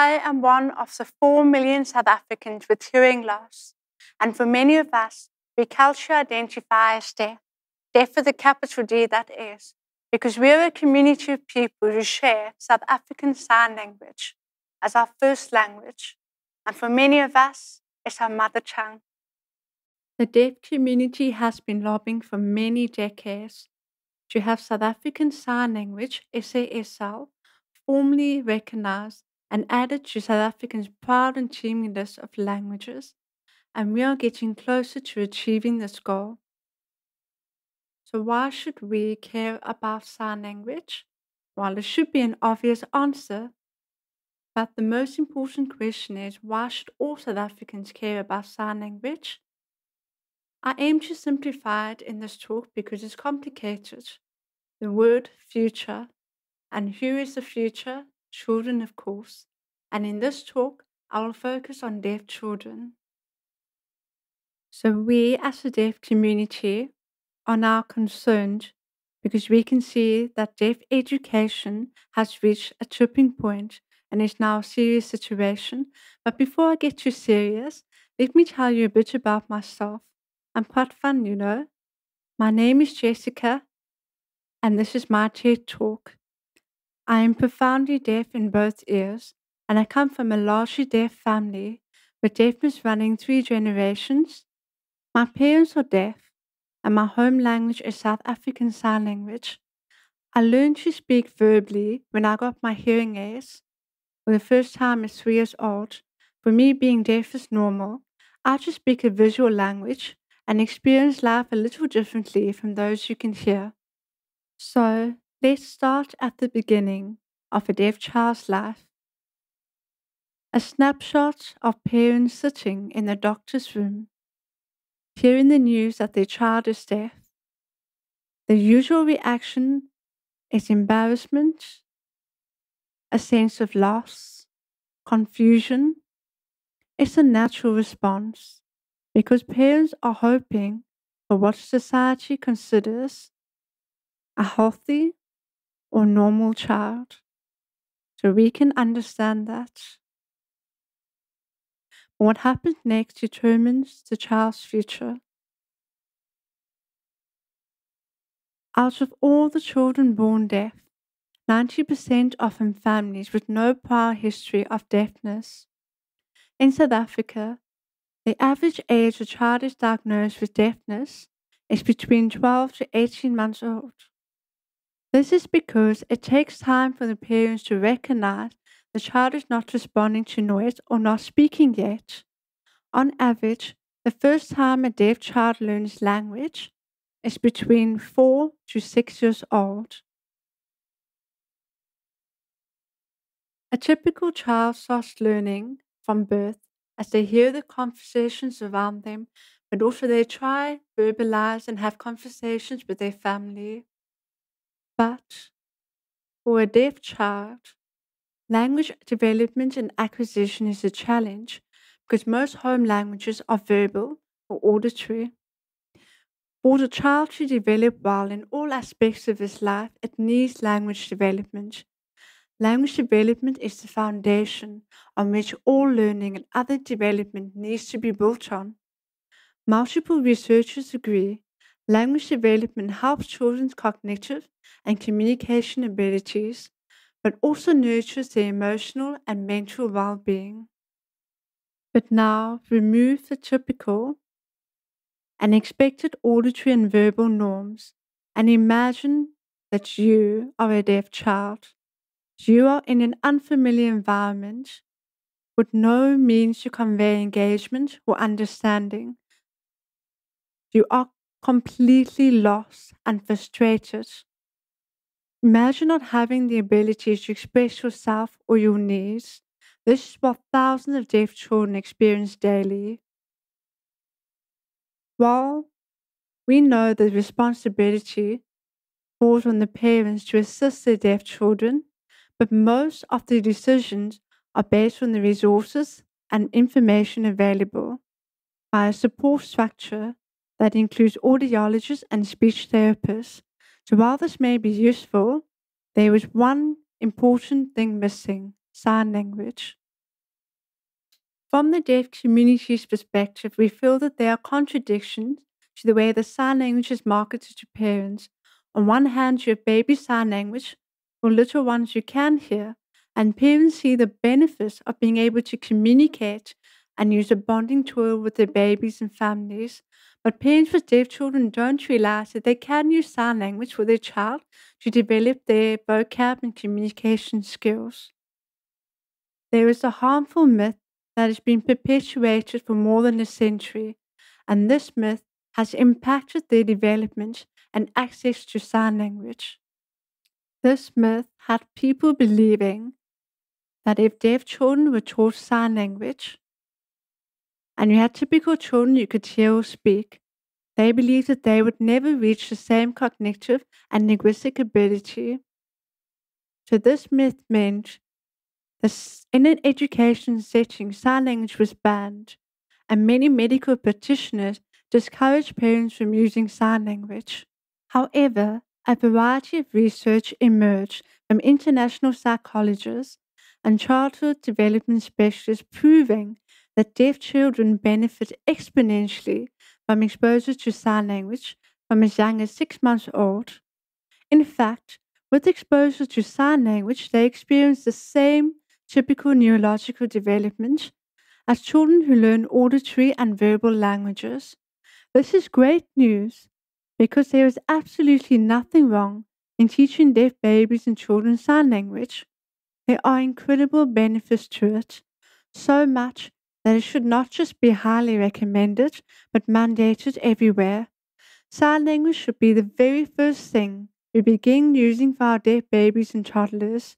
I am one of the 4 million South Africans with hearing loss. And for many of us, we culture identify as deaf, deaf with a capital D that is, because we're a community of people who share South African Sign Language as our first language. And for many of us, it's our mother tongue. The deaf community has been lobbying for many decades to have South African Sign Language, SASL, formally recognized and added to South Africa's proud and teeming list of languages, and we are getting closer to achieving this goal. So, why should we care about sign language? Well, it should be an obvious answer, but the most important question is why should all South Africans care about sign language? I aim to simplify it in this talk because it's complicated. The word future and who is the future? Children, of course. And in this talk, I will focus on deaf children. So, we as a deaf community are now concerned because we can see that deaf education has reached a tipping point and is now a serious situation. But before I get too serious, let me tell you a bit about myself. I'm quite fun, you know. My name is Jessica, and this is my TED Talk. I am profoundly deaf in both ears, and I come from a largely deaf family with deafness running three generations. My parents are deaf, and my home language is South African Sign Language. I learned to speak verbally when I got my hearing aids. For the first time at three years old, for me being deaf is normal. I just speak a visual language and experience life a little differently from those who can hear. So, let's start at the beginning of a deaf child's life. A snapshot of parents sitting in the doctor's room, hearing the news that their child is deaf. The usual reaction is embarrassment, a sense of loss, confusion. It's a natural response because parents are hoping for what society considers a healthy or normal child. So we can understand that. What happens next determines the child's future. Out of all the children born deaf, 90% are from families with no prior history of deafness. In South Africa, the average age a child is diagnosed with deafness is between 12 to 18 months old. This is because it takes time for the parents to recognize the child is not responding to noise or not speaking yet. On average, the first time a deaf child learns language is between 4 to 6 years old. A typical child starts learning from birth as they hear the conversations around them, but also they try, verbalize, and have conversations with their family. But for a deaf child, language development and acquisition is a challenge because most home languages are verbal or auditory. For the child to develop well in all aspects of his life, it needs language development Language development is the foundation on which all learning and other development needs to be built on. Multiple researchers agree language development helps children's cognitive and communication abilities, but also nurtures their emotional and mental well being. But now remove the typical and expected auditory and verbal norms and imagine that you are a deaf child. You are in an unfamiliar environment with no means to convey engagement or understanding. You are completely lost and frustrated. Imagine not having the ability to express yourself or your needs. This is what thousands of deaf children experience daily. While we know the responsibility falls on the parents to assist their deaf children, but most of the decisions are based on the resources and information available by a support structure that includes audiologists and speech therapists. So while this may be useful, there is one important thing missing sign language. From the deaf community's perspective, we feel that there are contradictions to the way the sign language is marketed to parents. On one hand, you have baby sign language for little ones who can hear, and parents see the benefits of being able to communicate and use a bonding tool with their babies and families. But parents with deaf children don't realize that they can use sign language with their child to develop their vocab and communication skills. There is a harmful myth that has been perpetuated for more than a century, and this myth has impacted their development and access to sign language. This myth had people believing that if deaf children were taught sign language, and you had typical children you could hear or speak, they believed that they would never reach the same cognitive and linguistic ability. So, this myth meant that in an education setting, sign language was banned, and many medical practitioners discouraged parents from using sign language. However, a variety of research emerged from international psychologists and childhood development specialists proving that deaf children benefit exponentially from exposure to sign language from as young as six months old. In fact, with exposure to sign language, they experience the same typical neurological development as children who learn auditory and verbal languages. This is great news because there is absolutely nothing wrong in teaching deaf babies and children sign language. There are incredible benefits to it, so much that it should not just be highly recommended, but mandated everywhere. Sign language should be the very first thing we begin using for our deaf babies and toddlers.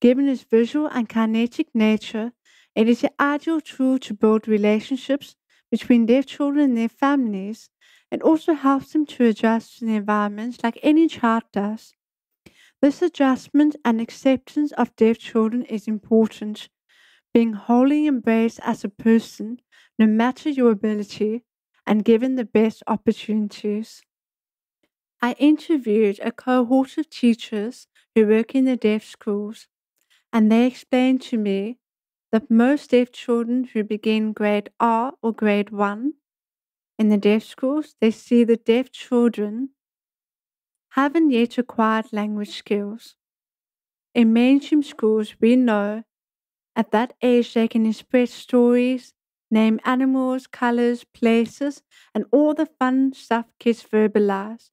Given its visual and kinetic nature, it is the ideal tool to build relationships between deaf children and their families. It also helps them to adjust to the environment like any child does. This adjustment and acceptance of deaf children is important being wholly embraced as a person, no matter your ability, and given the best opportunities. I interviewed a cohort of teachers who work in the deaf schools, and they explained to me that most deaf children who begin grade R or grade 1 in the deaf schools, they see the deaf children haven't yet acquired language skills. In mainstream schools, we know at that age, they can express stories, name animals, colors, places, and all the fun stuff kids verbalize.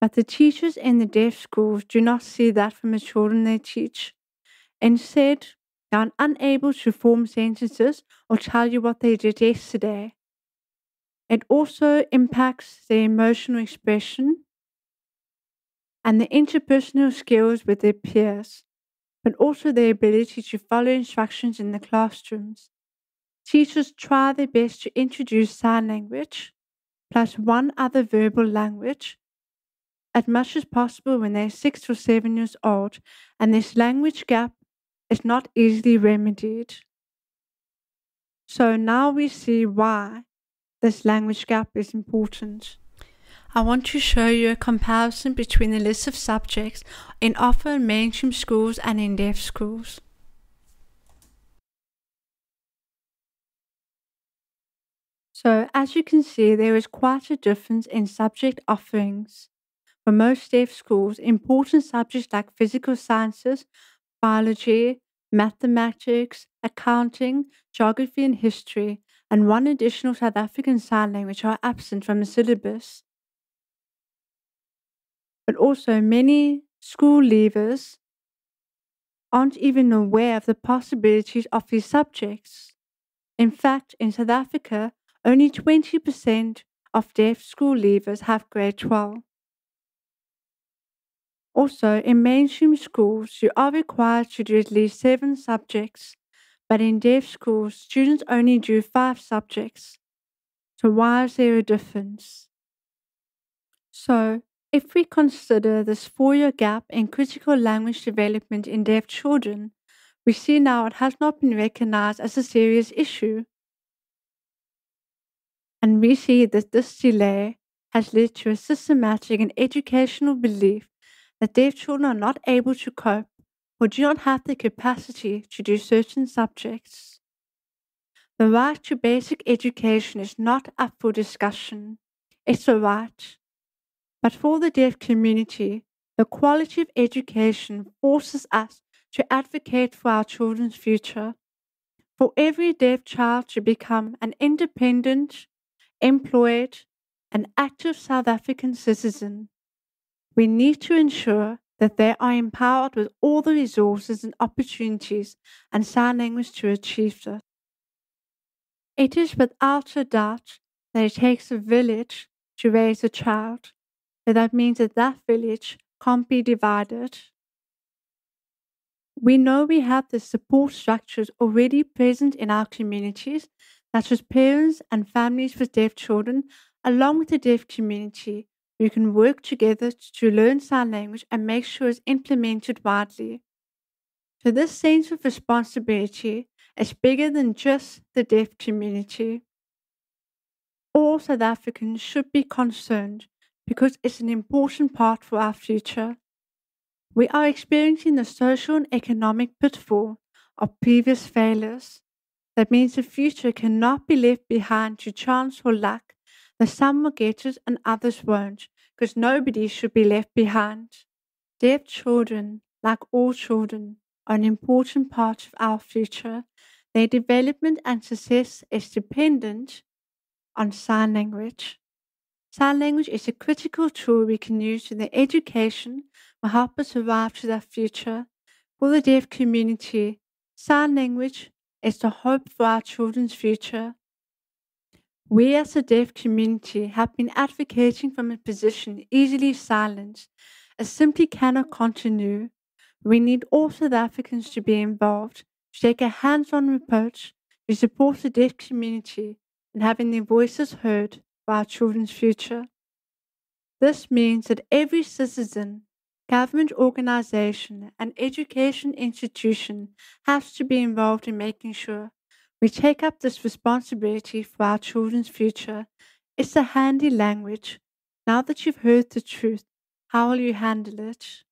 But the teachers in the deaf schools do not see that from the children they teach. Instead, they are unable to form sentences or tell you what they did yesterday. It also impacts their emotional expression and the interpersonal skills with their peers but also their ability to follow instructions in the classrooms. Teachers try their best to introduce sign language, plus one other verbal language, as much as possible when they're six or seven years old, and this language gap is not easily remedied. So now we see why this language gap is important. I want to show you a comparison between the list of subjects in offer mainstream schools and in deaf schools. So, as you can see, there is quite a difference in subject offerings. For most deaf schools, important subjects like physical sciences, biology, mathematics, accounting, geography, and history, and one additional South African sign language are absent from the syllabus but also many school leavers aren't even aware of the possibilities of these subjects. In fact, in South Africa, only 20% of deaf school leavers have grade 12. Also, in mainstream schools, you are required to do at least seven subjects, but in deaf schools, students only do five subjects. So, why is there a difference? So, if we consider this four year gap in critical language development in deaf children, we see now it has not been recognized as a serious issue. And we see that this delay has led to a systematic and educational belief that deaf children are not able to cope or do not have the capacity to do certain subjects. The right to basic education is not up for discussion. It's a right. But for the deaf community, the quality of education forces us to advocate for our children's future. For every deaf child to become an independent, employed, and active South African citizen, we need to ensure that they are empowered with all the resources and opportunities and sign language to achieve this. It is without a doubt that it takes a village to raise a child, but that means that that village can't be divided. We know we have the support structures already present in our communities, such as parents and families with deaf children, along with the deaf community, We can work together to learn sign language and make sure it's implemented widely. So, this sense of responsibility is bigger than just the deaf community. All South Africans should be concerned because it's an important part for our future. We are experiencing the social and economic pitfall of previous failures. That means the future cannot be left behind to chance or luck, that some will get it and others won't, because nobody should be left behind. Deaf children, like all children, are an important part of our future their development and success is dependent on sign language. Sign language is a critical tool we can use in the education to help us arrive to that future. For the deaf community, sign language is the hope for our children's future. We as a deaf community have been advocating from a position easily silenced, as simply cannot continue. We need all South Africans to be involved to take a hands on approach to support the deaf community and having their voices heard for our children's future. This means that every citizen, government organization, and education institution has to be involved in making sure we take up this responsibility for our children's future. It's a handy language. Now that you've heard the truth, how will you handle it?